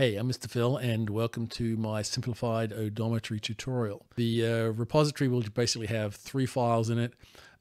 Hey, I'm Mr. Phil, and welcome to my simplified odometry tutorial. The uh, repository will basically have three files in it,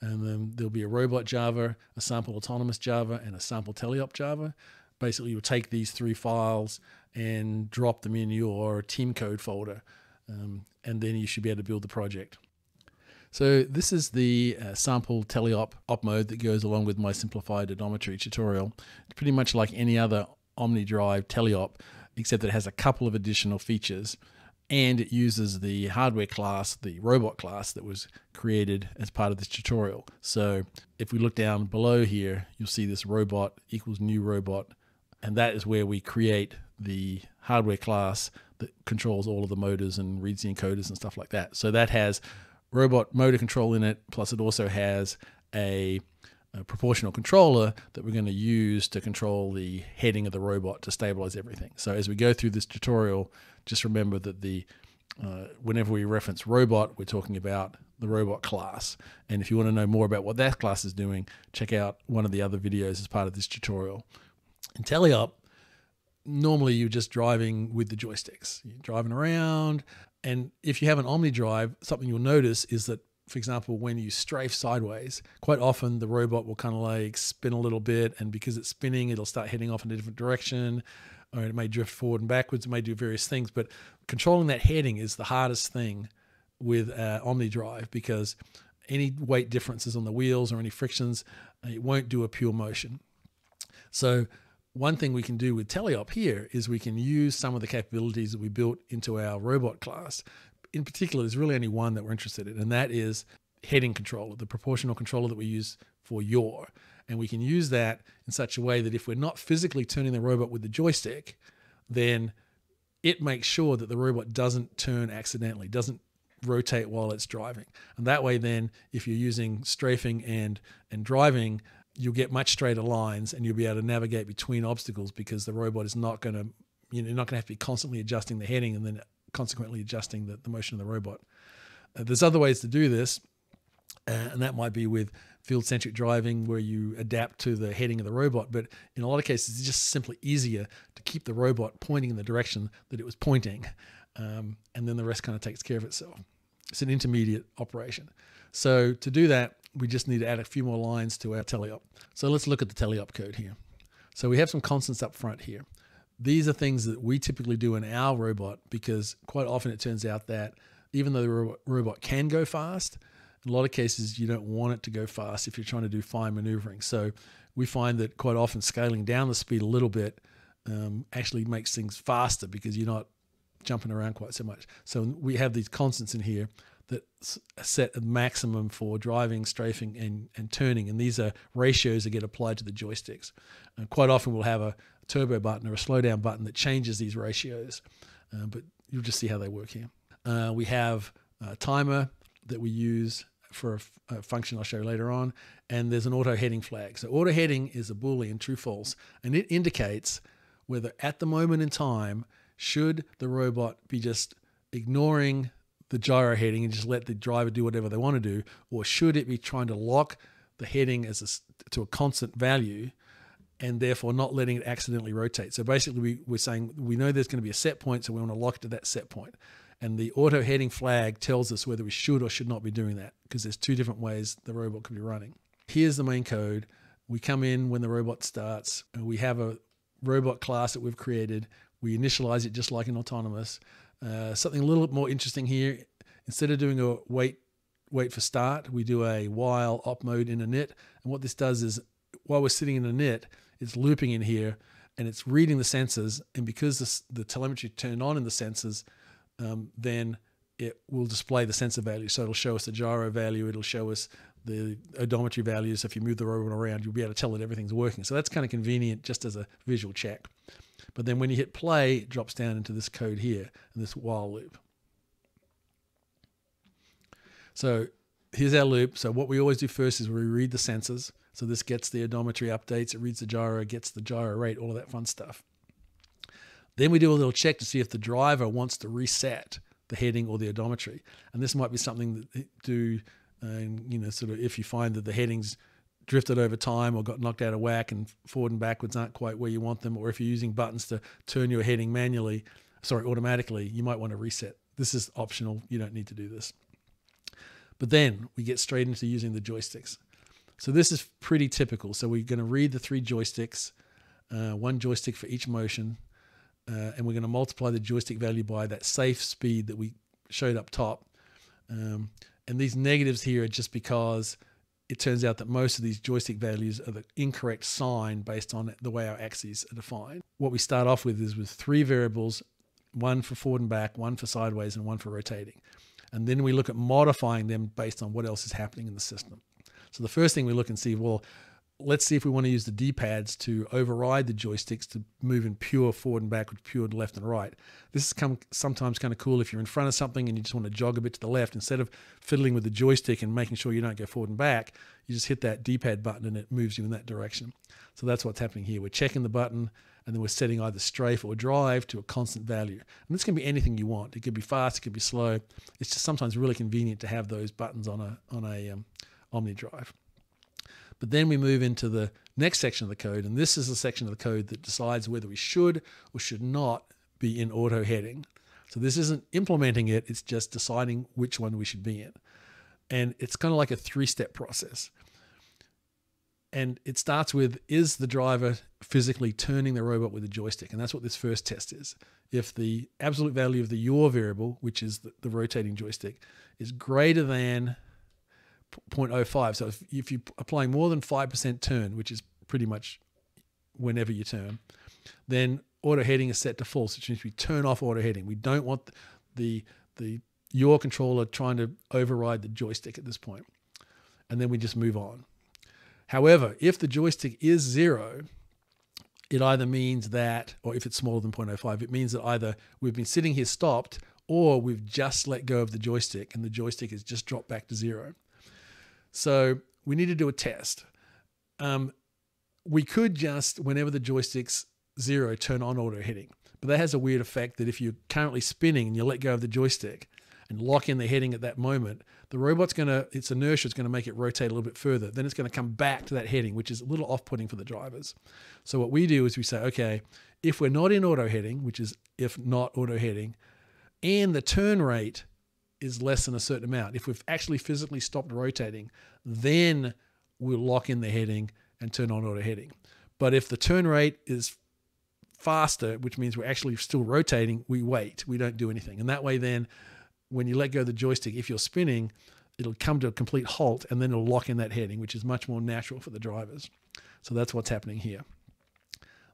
and then there'll be a robot Java, a sample autonomous Java, and a sample teleop Java. Basically, you'll take these three files and drop them in your team code folder, um, and then you should be able to build the project. So this is the uh, sample teleop op mode that goes along with my simplified odometry tutorial. It's pretty much like any other OmniDrive teleop except that it has a couple of additional features and it uses the hardware class, the robot class that was created as part of this tutorial. So if we look down below here, you'll see this robot equals new robot, and that is where we create the hardware class that controls all of the motors and reads the encoders and stuff like that. So that has robot motor control in it, plus it also has a a proportional controller that we're going to use to control the heading of the robot to stabilize everything. So as we go through this tutorial, just remember that the uh, whenever we reference robot, we're talking about the robot class. And if you want to know more about what that class is doing, check out one of the other videos as part of this tutorial. In Teleop, normally you're just driving with the joysticks. You're driving around, and if you have an OmniDrive, something you'll notice is that for example, when you strafe sideways, quite often the robot will kind of like spin a little bit, and because it's spinning, it'll start heading off in a different direction, or it may drift forward and backwards. It may do various things, but controlling that heading is the hardest thing with uh, OmniDrive because any weight differences on the wheels or any frictions, uh, it won't do a pure motion. So one thing we can do with Teleop here is we can use some of the capabilities that we built into our robot class in particular, there's really only one that we're interested in, and that is heading controller, the proportional controller that we use for yaw. And we can use that in such a way that if we're not physically turning the robot with the joystick, then it makes sure that the robot doesn't turn accidentally, doesn't rotate while it's driving. And that way then if you're using strafing and and driving, you'll get much straighter lines and you'll be able to navigate between obstacles because the robot is not going to you know, you're not going to have to be constantly adjusting the heading and then consequently adjusting the, the motion of the robot. Uh, there's other ways to do this, uh, and that might be with field centric driving where you adapt to the heading of the robot. But in a lot of cases, it's just simply easier to keep the robot pointing in the direction that it was pointing, um, and then the rest kind of takes care of itself. It's an intermediate operation. So to do that, we just need to add a few more lines to our teleop. So let's look at the teleop code here. So we have some constants up front here these are things that we typically do in our robot because quite often it turns out that even though the robot can go fast, in a lot of cases you don't want it to go fast if you're trying to do fine maneuvering. So we find that quite often scaling down the speed a little bit um, actually makes things faster because you're not jumping around quite so much. So we have these constants in here that set a maximum for driving, strafing, and, and turning. And these are ratios that get applied to the joysticks. And quite often we'll have a turbo button or a slowdown button that changes these ratios, uh, but you'll just see how they work here. Uh, we have a timer that we use for a, a, function I'll show later on, and there's an auto heading flag. So auto heading is a boolean true false, and it indicates whether at the moment in time should the robot be just ignoring the gyro heading and just let the driver do whatever they want to do, or should it be trying to lock the heading as a, to a constant value and therefore not letting it accidentally rotate? So basically, we, we're saying we know there's going to be a set point, so we want to lock it to that set point. And the auto heading flag tells us whether we should or should not be doing that because there's two different ways the robot could be running. Here's the main code. We come in when the robot starts. We have a robot class that we've created. We initialize it just like an autonomous. Uh, something a little bit more interesting here. Instead of doing a wait wait for start, we do a while op mode in init. And what this does is while we're sitting in init, it's looping in here and it's reading the sensors. And because this, the telemetry turned on in the sensors, um, then it will display the sensor value. So it'll show us the gyro value. It'll show us the odometry values. If you move the robot around, you'll be able to tell that everything's working. So that's kind of convenient just as a visual check. But then when you hit play, it drops down into this code here in this while loop. So here's our loop. So what we always do first is we read the sensors. So this gets the odometry updates, it reads the gyro, gets the gyro rate, all of that fun stuff. Then we do a little check to see if the driver wants to reset the heading or the odometry. And this might be something that do, uh, you know, sort of if you find that the headings drifted over time or got knocked out of whack and forward and backwards aren't quite where you want them, or if you're using buttons to turn your heading manually, sorry, automatically, you might want to reset. This is optional. You don't need to do this. But then we get straight into using the joysticks. So this is pretty typical. So we're going to read the three joysticks, uh, one joystick for each motion, uh, and we're going to multiply the joystick value by that safe speed that we showed up top. Um, and these negatives here are just because it turns out that most of these joystick values are the incorrect sign based on the way our axes are defined. What we start off with is with three variables, one for forward and back, one for sideways, and one for rotating. And then we look at modifying them based on what else is happening in the system. So the first thing we look and see, well, let's see if we want to use the D-pads to override the joysticks to move in pure forward and backward, pure left and right. This is come, sometimes kind of cool if you're in front of something and you just want to jog a bit to the left. Instead of fiddling with the joystick and making sure you don't go forward and back, you just hit that D-pad button and it moves you in that direction. So that's what's happening here. We're checking the button and then we're setting either strafe or drive to a constant value. And this can be anything you want. It could be fast, it could be slow. It's just sometimes really convenient to have those buttons on a on a um, Omni drive. But then we move into the next section of the code, and this is the section of the code that decides whether we should or should not be in auto heading. So this isn't implementing it, it's just deciding which one we should be in. And it's kind of like a three step process. And it starts with is the driver physically turning the robot with a joystick? And that's what this first test is. If the absolute value of the yaw variable, which is the, the rotating joystick, is greater than 0.05. So if, if you're applying more than 5% turn, which is pretty much whenever you turn, then auto heading is set to false, which means we turn off auto heading. We don't want the, the yaw controller trying to override the joystick at this point. And then we just move on. However, if the joystick is zero, it either means that, or if it's smaller than 0.05, it means that either we've been sitting here stopped or we've just let go of the joystick and the joystick has just dropped back to zero. So we need to do a test. Um, we could just, whenever the joystick's zero, turn on auto heading. But that has a weird effect that if you're currently spinning and you let go of the joystick and lock in the heading at that moment, the robot's going to, its inertia is going to make it rotate a little bit further. Then it's going to come back to that heading, which is a little off putting for the drivers. So what we do is we say, okay, if we're not in auto heading, which is if not auto heading, and the turn rate is less than a certain amount. If we've actually physically stopped rotating, then we'll lock in the heading and turn on auto heading. But if the turn rate is faster, which means we're actually still rotating, we wait. We don't do anything. And that way, then, when you let go of the joystick, if you're spinning, it'll come to a complete halt and then it'll lock in that heading, which is much more natural for the drivers. So that's what's happening here.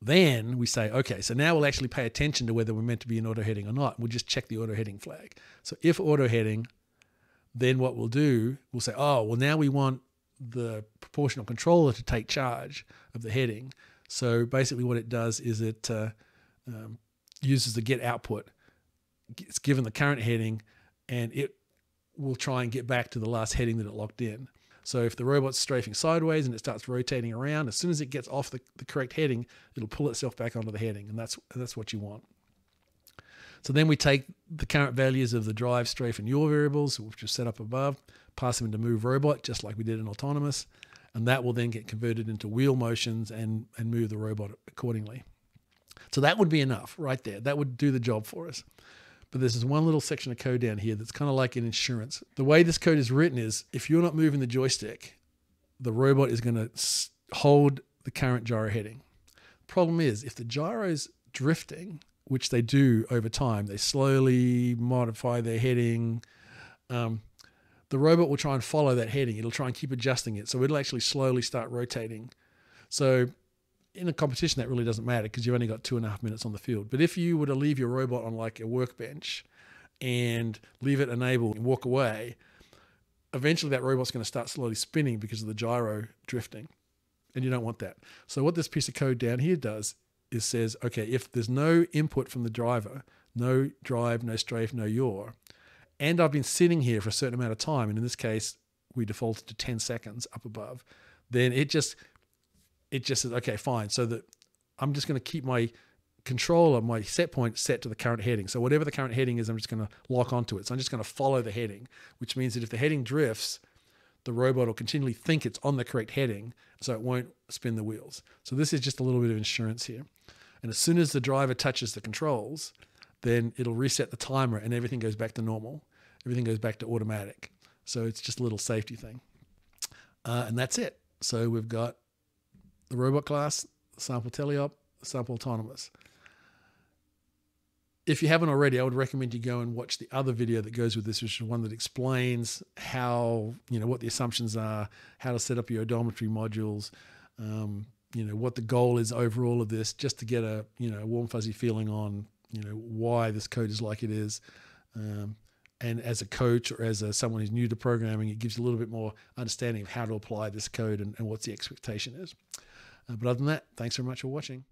Then we say, okay, so now we'll actually pay attention to whether we're meant to be in auto heading or not. We'll just check the auto heading flag. So if auto heading, then what we'll do, we'll say, oh, well, now we want the proportional controller to take charge of the heading. So basically, what it does is it uh, um, uses the get output. It's given the current heading, and it will try and get back to the last heading that it locked in. So if the robot's strafing sideways and it starts rotating around, as soon as it gets off the, the correct heading, it'll pull itself back onto the heading, and that's that's what you want. So then we take the current values of the drive, strafe, and yaw variables, which are set up above, pass them into move robot, just like we did in autonomous, and that will then get converted into wheel motions and, and move the robot accordingly. So that would be enough right there. That would do the job for us. But there's this one little section of code down here that's kind of like an insurance. The way this code is written is if you're not moving the joystick, the robot is going to hold the current gyro heading. Problem is, if the gyro is drifting, which they do over time, they slowly modify their heading. Um, the robot will try and follow that heading. It'll try and keep adjusting it. So it'll actually slowly start rotating. So in a competition, that really doesn't matter because you've only got two and a half minutes on the field. But if you were to leave your robot on like a workbench and leave it enabled and walk away, eventually that robot's going to start slowly spinning because of the gyro drifting. And you don't want that. So what this piece of code down here does is says, okay, if there's no input from the driver, no drive, no strafe, no yaw, and I've been sitting here for a certain amount of time, and in this case, we defaulted to 10 seconds up above, then it just it just says, okay, fine. So that I'm just going to keep my controller, my set point set to the current heading. So whatever the current heading is, I'm just going to lock onto it. So I'm just going to follow the heading, which means that if the heading drifts, the robot will continually think it's on the correct heading, so it won't spin the wheels. So this is just a little bit of insurance here. And as soon as the driver touches the controls, then it'll reset the timer and everything goes back to normal. Everything goes back to automatic. So it's just a little safety thing. Uh, and that's it. So we've got the robot class, sample teleop, sample autonomous. If you haven't already, I would recommend you go and watch the other video that goes with this, which is one that explains how, you know, what the assumptions are, how to set up your odometry modules, um, you know, what the goal is overall of this, just to get a, you know, warm fuzzy feeling on, you know, why this code is like it is. Um, and as a coach or as a, someone who's new to programming, it gives you a little bit more understanding of how to apply this code and, and what the expectation is. Uh, but other than that, thanks very much for watching.